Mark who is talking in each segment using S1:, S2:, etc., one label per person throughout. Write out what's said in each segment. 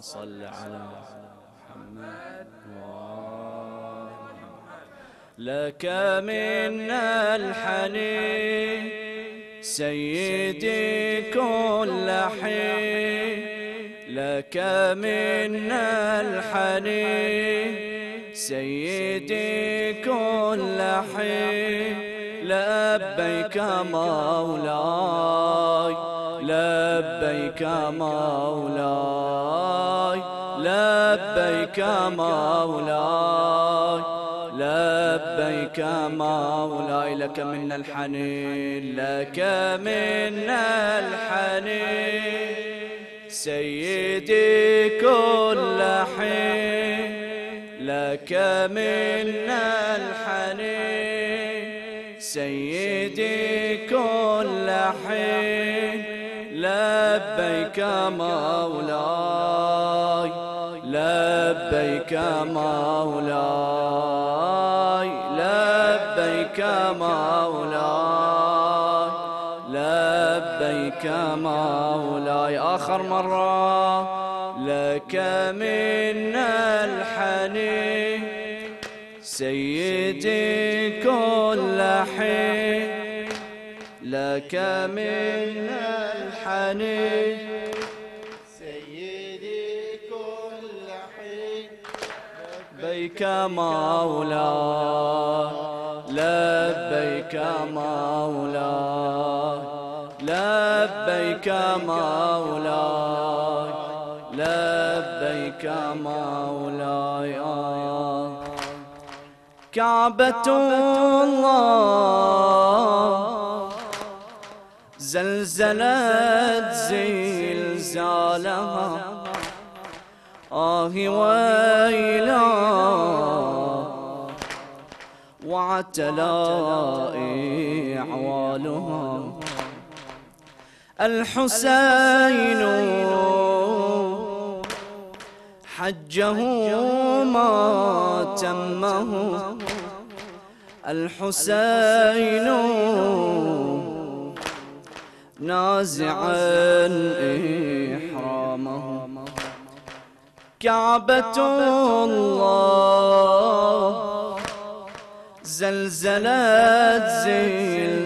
S1: صل على محمد. لك منا الحنين سيدي كل حين. لك منا الحنين سيدي كل حين. لبيك مولاي لبيك مولاي. لبيك مولاي لبيك مولاي لك منا الحنين لك منا الحنين. سيدي كل حين لك منا الحنين. سيدي كل حين لبيك مولاي. لبيك مولاي لبيك مولاي لبيك مولاي. آخر مرة لك منا الحنين سيدي كل حين لك منا الحنين. لبيك مولاي لبيك مولاي لبيك مولاي لبيك مولاي. كعبة الله زلزلت زلزالها آه ويلا وعتلا إعوالها الحسين حجه ما تمه. الحسين نازعا إحرامه كعبة الله زلزلت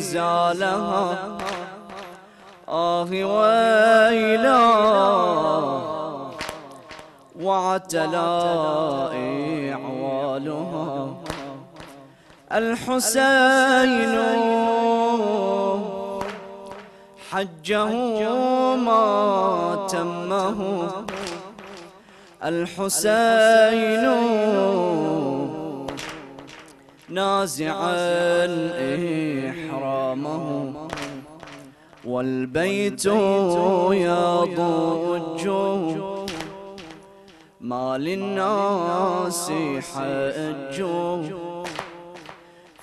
S1: زلزالها آه ويلا وعتلا إعوالها الحسين حجه ما تمه الحسين نازعا إحرامه والبيت يضج ما للناس حج.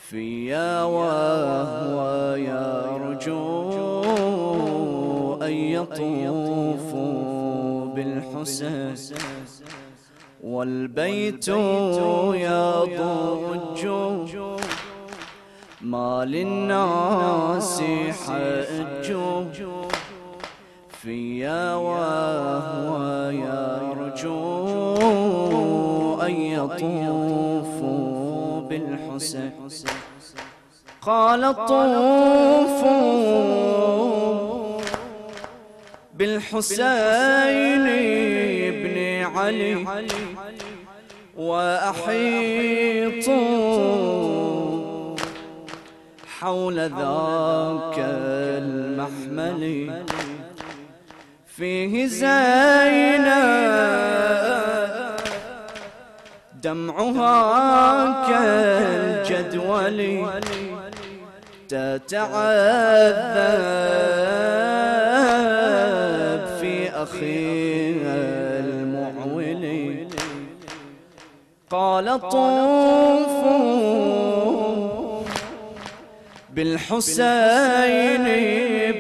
S1: فيا وهو يرجو أن يطوفوا. بالحسن والبيت يضج ما للناس حج. فيا وهو يرجو أن يطوفوا بالحسن قال طوفوا بالحسين بن علي وأحيطوا حول ذاك المحمل. فيه زينب دمعها كالجدول تتعذب أخيها المعول. قال طوفوا بالحسين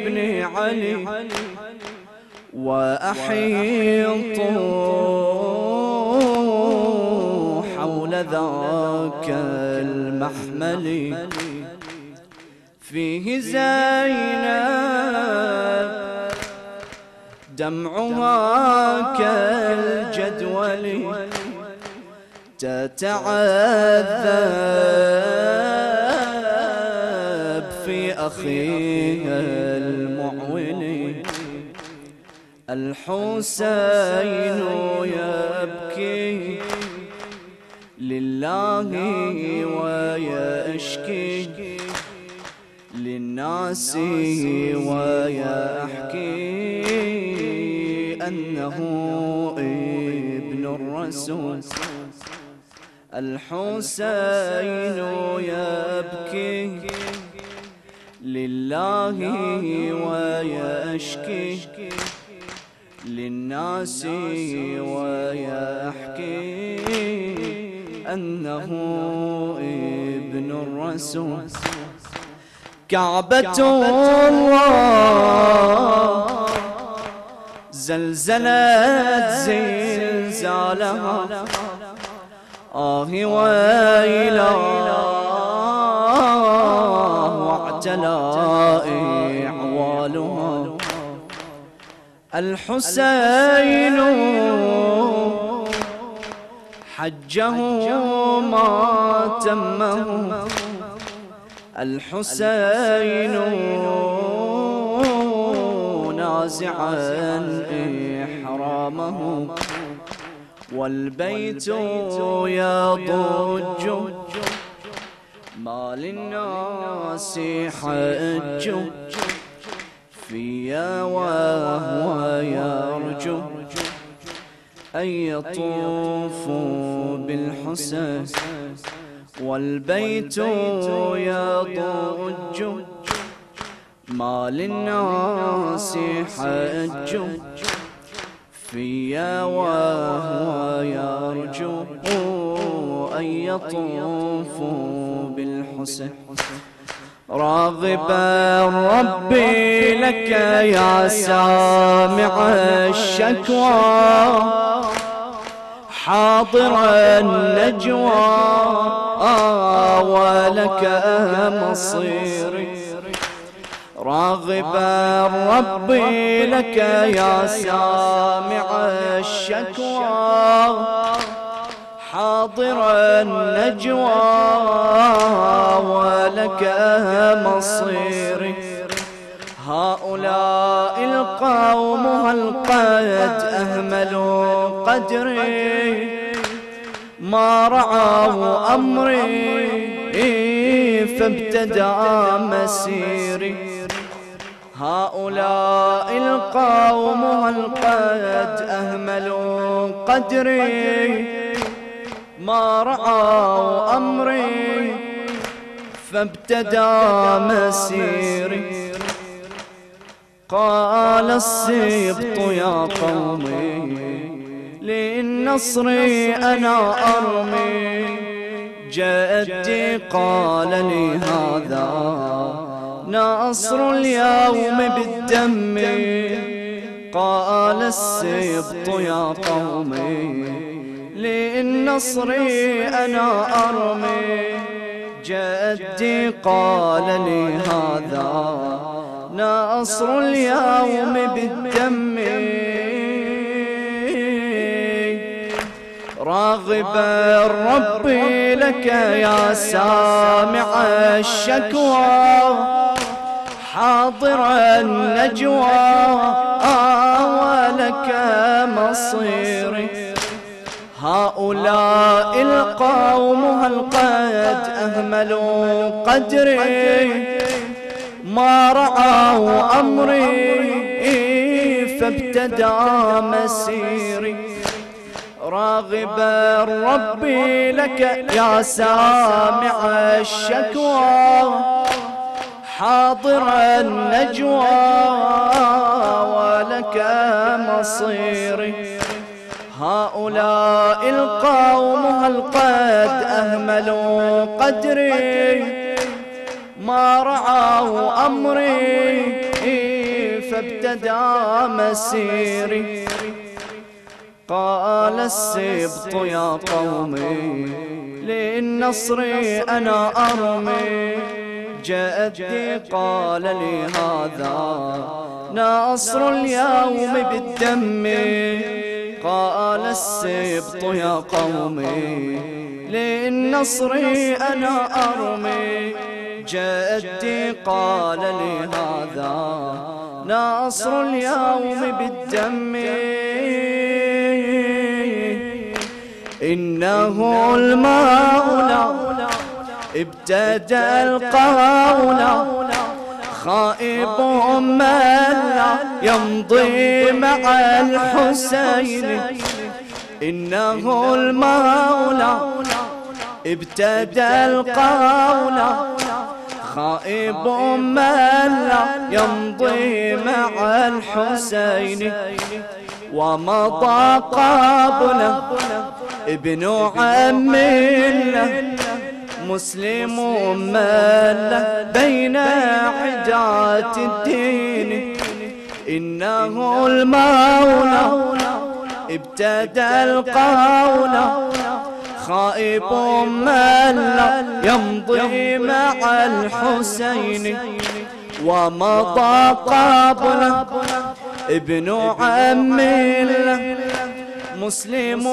S1: بن علي وأحيطوا حول ذاك المحمل. فيه زينب دمعها كالجبل الجدول تتعذب في أخيها المعول. الحسين يبكي لله ويشكي للناس ويحكي. أنه ابن الرسول. الحسين يبكي لله ويشكي للناس ويحكي أنه ابن الرسول. كعبة الله زلزلت زلزالها. آه ويلا. واعتلى أعوالها الحسين حجه ما تمه. الحسين نازعا إحرامه. والبيت يضج ما للناس حج فيا وهو يرجو أن يطوفوا بالحسن. والبيت يضج ما للناس حج فيا وهو يرجو أن يطوفوا بالحسن. راغبا ربي لك يا سامع الشكوى حاضر النجوى ولك مصيري راغبا ربي لك يا سامع الشكوى. حاضر النجوى ولك مصيري. هؤلاء القوم هل قد أهملوا قدري. ما رعوا أمري فابتدى مسيري. هؤلاء القوم هل قد أهملوا قدري. ما رعوا أمري فابتدى مسيري. قال السبط يا قومي للنصر أنا أرمي. جدي قال لي هذا نصر اليوم بالدم. قال السبط يا قومي للنصر أنا أرمي. جدي قال لي هذا نصر اليوم بالدم. راغبا ربي لك يا سامع الشكوى. حاضر النجوى ولك مصيري هؤلاء القوم هل قد أهملوا قدري؟ ما رعوا أمري فابتدى مسيري. راغبا ربي لك يا سامع الشكوى. حاضر النجوى ولك مصيري. هؤلاء القوم هل قد أهملوا قدري؟ ما رعوا أمري فابتدى مسيري. قال السبط يا قومي للنصر أنا أرمي. جدي قال لي هذا نصر اليوم بالدم. قال السبط يا قومي للنصر أنا أرمي. جدي قال لي هذا. نصر اليوم بالدم. إنه المولى ابتدى القول خائب من يمضي مع الحسين. إنه المولى. ابتدى القول خائب من يمضي مع الحسين. ومضى قابله ابن عم مسلم مال بين عدات الدين. إنه المولى ابتدى القول. خائب مال يمضي مع الحسين. ومضى قبله ابن عم له مسلم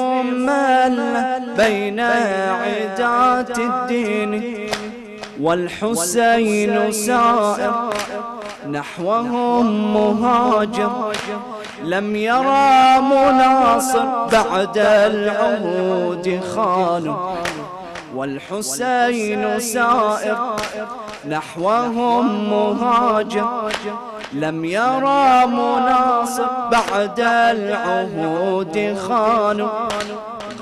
S1: مال بين عدات الدين والحسين سائر نحوهم مهاجر لم يرى مناصر بعد العهود خان والحسين سائر نحوهم مهاجر لم يرى مناصر بعد العهود خانوا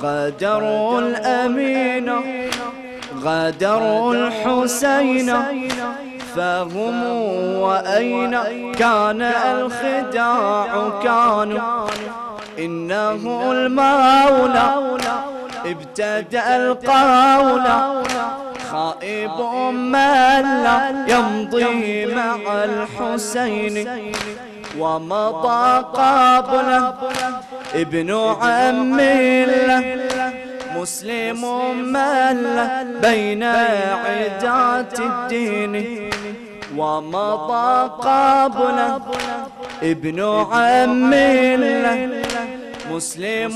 S1: غادروا الأمين غادروا الحسين. فهم وأين كان الخداع كانوا إنه المولى ابتدأ القول. خائب من لا يمضي مع الحسين. ومضى قبله ابن عم له مسلم من له بين عدات الدين. ومضى قبله ابن عم له مسلم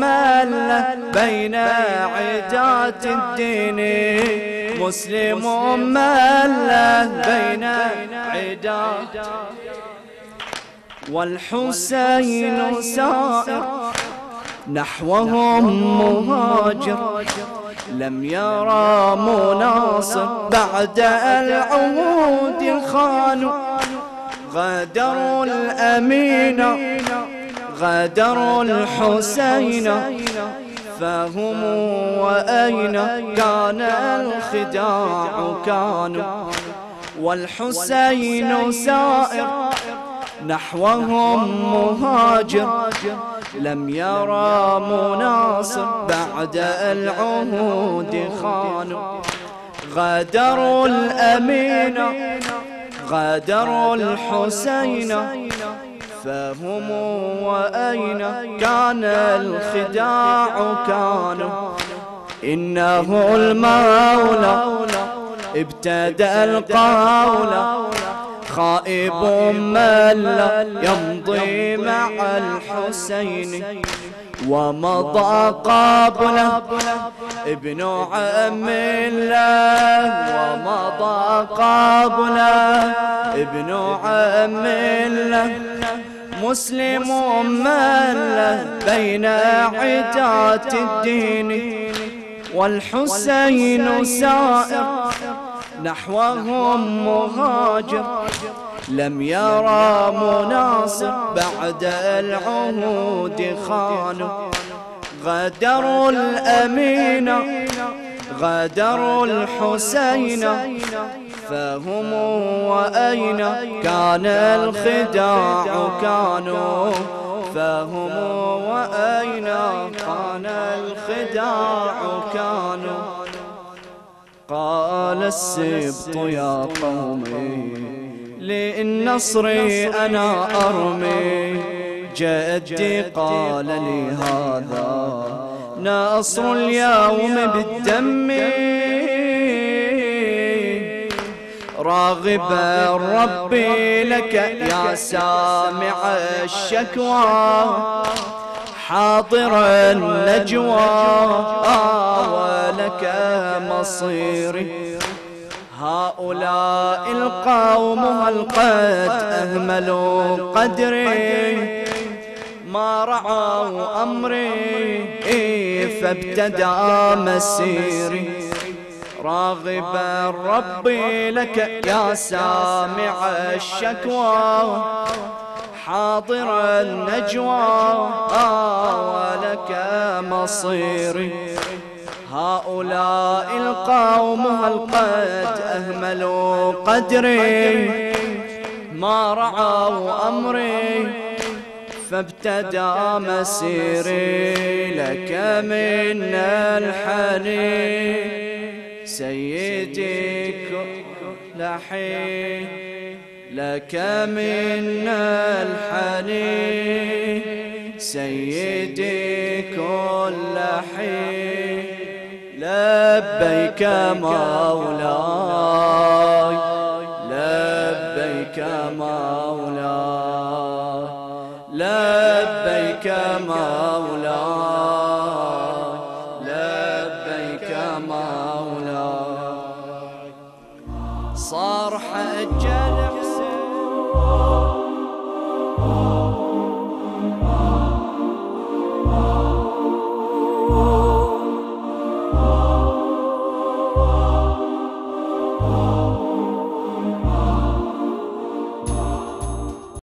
S1: مال بين عدات الدين. مسلم مال بين عدات والحسين سائر. نحوهم مهاجر. لم يرى مناصر. بعد العهود خانوا غادروا الأمين غادروا الحسين. فهم وأين كان الخداع كانوا والحسين سائر. نحوهم مهاجر. لم يرى مناصر. بعد العهود خانوا غادروا الأمين. غادروا الحسين. فهم وأين كان الخداع كانوا إنه المولى ابتدأ القول خائب من يمضي مع الحسين. ومضى قبله ابن عم الله ومضى قبله ابن عم الله. مسلم من له بين عتات الدين. والحسين سائر. نحوهم مهاجر. لم يرى مناصر. بعد العهود خانوا. غدروا الأمين غادروا الحسين. فهم وأين كان الخداع؟ كانوا فهم وأين كان الخداع؟ كانوا قال السبط يا قومي للنصر أنا أرمي. جدي قال لي هذا نصر اليوم بالدم. راغبا ربي لك يا سامع الشكوى. حاضر النجوى ولك مصيري. هؤلاء القوم هل قد أهملوا قدري. ما رعوا أمري فابتدى مسيري. راغبا ربي لك يا سامع الشكوى. حاضر النجوى. ولك مصيري. هؤلاء القوم هل قد أهملوا قدري؟ ما رعوا أمري فابتدى مسيري لك من الحنين. سيدي كل حين لك من الحنين. سيدي كل حين لبيك مولاي لبيك مولاي لبيك مولاي.